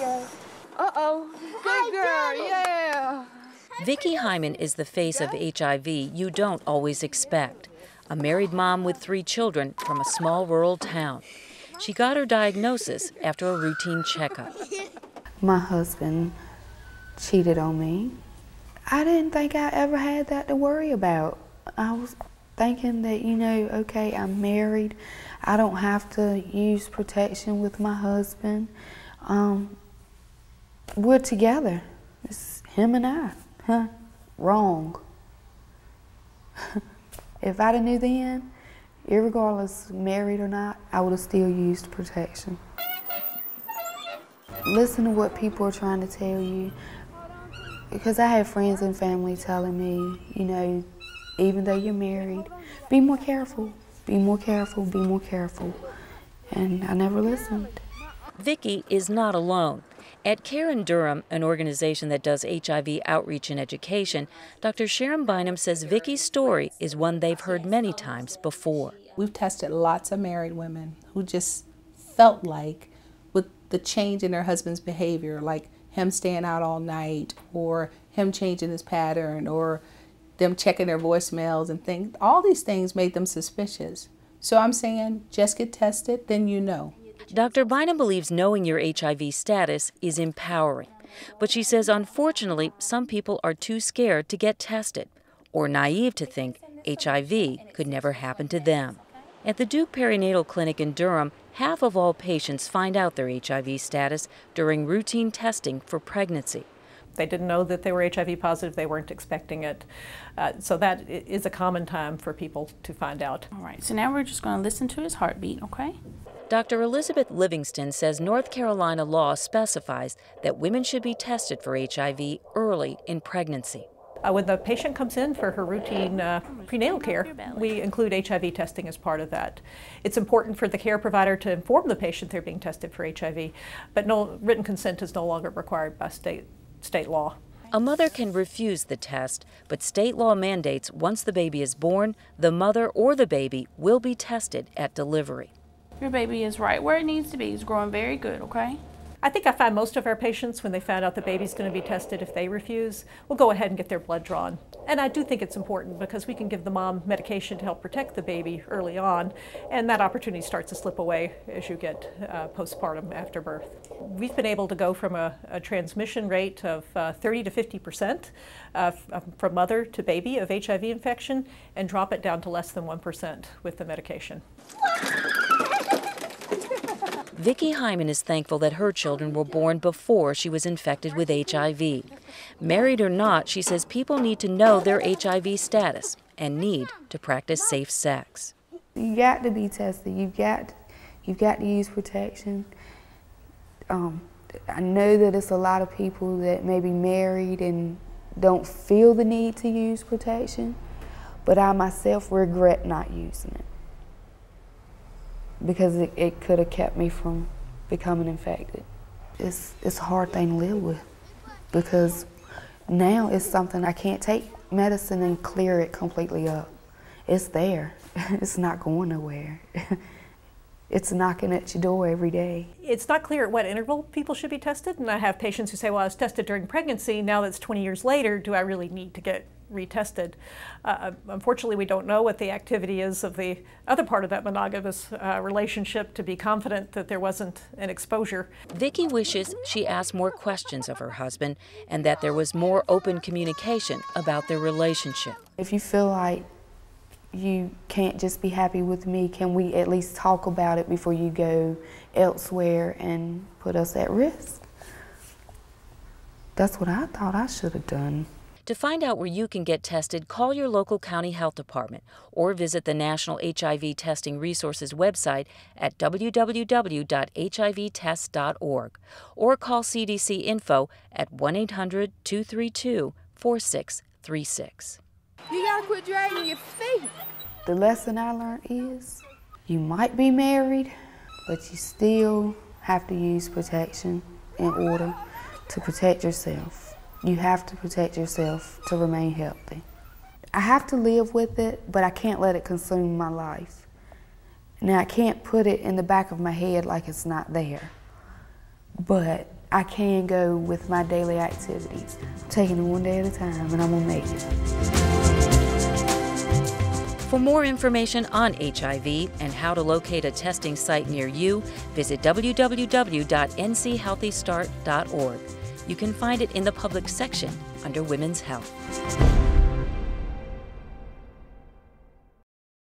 Vicki Uh-oh. Good girl, yeah. Hyman is the face of HIV you don't always expect. A married mom with three children from a small rural town. She got her diagnosis after a routine checkup. My husband cheated on me. I didn't think I ever had that to worry about. I was thinking that, you know, okay, I'm married. I don't have to use protection with my husband. Um, we're together. It's him and I. Huh? Wrong. if I'd have knew then, irregardless married or not, I would have still used protection. Listen to what people are trying to tell you. Because I have friends and family telling me, you know, even though you're married, be more careful, be more careful, be more careful. And I never listened. Vicki is not alone. At Karen Durham, an organization that does HIV outreach and education, Dr. Sharon Bynum says Vicki's story is one they've heard many times before. We've tested lots of married women who just felt like, with the change in their husband's behavior, like him staying out all night, or him changing his pattern, or them checking their voicemails and things, all these things made them suspicious. So I'm saying just get tested, then you know. Dr. Bynum believes knowing your HIV status is empowering. But she says, unfortunately, some people are too scared to get tested or naive to think HIV could never happen to them. At the Duke Perinatal Clinic in Durham, half of all patients find out their HIV status during routine testing for pregnancy. They didn't know that they were HIV positive, they weren't expecting it. Uh, so that is a common time for people to find out. All right, so now we're just going to listen to his heartbeat, okay? Dr. Elizabeth Livingston says North Carolina law specifies that women should be tested for HIV early in pregnancy. Uh, when the patient comes in for her routine uh, prenatal care, we include HIV testing as part of that. It's important for the care provider to inform the patient they're being tested for HIV, but no written consent is no longer required by state state law. A mother can refuse the test, but state law mandates once the baby is born, the mother or the baby will be tested at delivery. Your baby is right where it needs to be. It's growing very good, okay? I think I find most of our patients, when they find out the baby's going to be tested, if they refuse, will go ahead and get their blood drawn. And I do think it's important because we can give the mom medication to help protect the baby early on, and that opportunity starts to slip away as you get uh, postpartum after birth. We've been able to go from a, a transmission rate of uh, 30 to 50 percent uh, from mother to baby of HIV infection and drop it down to less than 1 percent with the medication. Vicki Hyman is thankful that her children were born before she was infected with HIV. Married or not, she says people need to know their HIV status and need to practice safe sex. You got to be tested. You've got, you've got to use protection. Um, I know that it's a lot of people that may be married and don't feel the need to use protection, but I myself regret not using it because it, it could have kept me from becoming infected. It's, it's a hard thing to live with because now it's something I can't take medicine and clear it completely up. It's there. it's not going nowhere. it's knocking at your door every day. It's not clear at what interval people should be tested, and I have patients who say, well, I was tested during pregnancy, now that's 20 years later, do I really need to get retested. Uh, unfortunately, we don't know what the activity is of the other part of that monogamous uh, relationship to be confident that there wasn't an exposure. Vicki wishes she asked more questions of her husband and that there was more open communication about their relationship. If you feel like you can't just be happy with me, can we at least talk about it before you go elsewhere and put us at risk? That's what I thought I should have done. To find out where you can get tested, call your local county health department or visit the National HIV Testing Resources website at www.hivtest.org or call CDC Info at 1 800 232 4636. You gotta quit dragging your feet. The lesson I learned is you might be married, but you still have to use protection in order to protect yourself. You have to protect yourself to remain healthy. I have to live with it, but I can't let it consume my life. Now, I can't put it in the back of my head like it's not there. But I can go with my daily activities. I'm taking it one day at a time and I'm gonna make it. For more information on HIV and how to locate a testing site near you, visit www.nchealthystart.org. You can find it in the public section under Women's Health.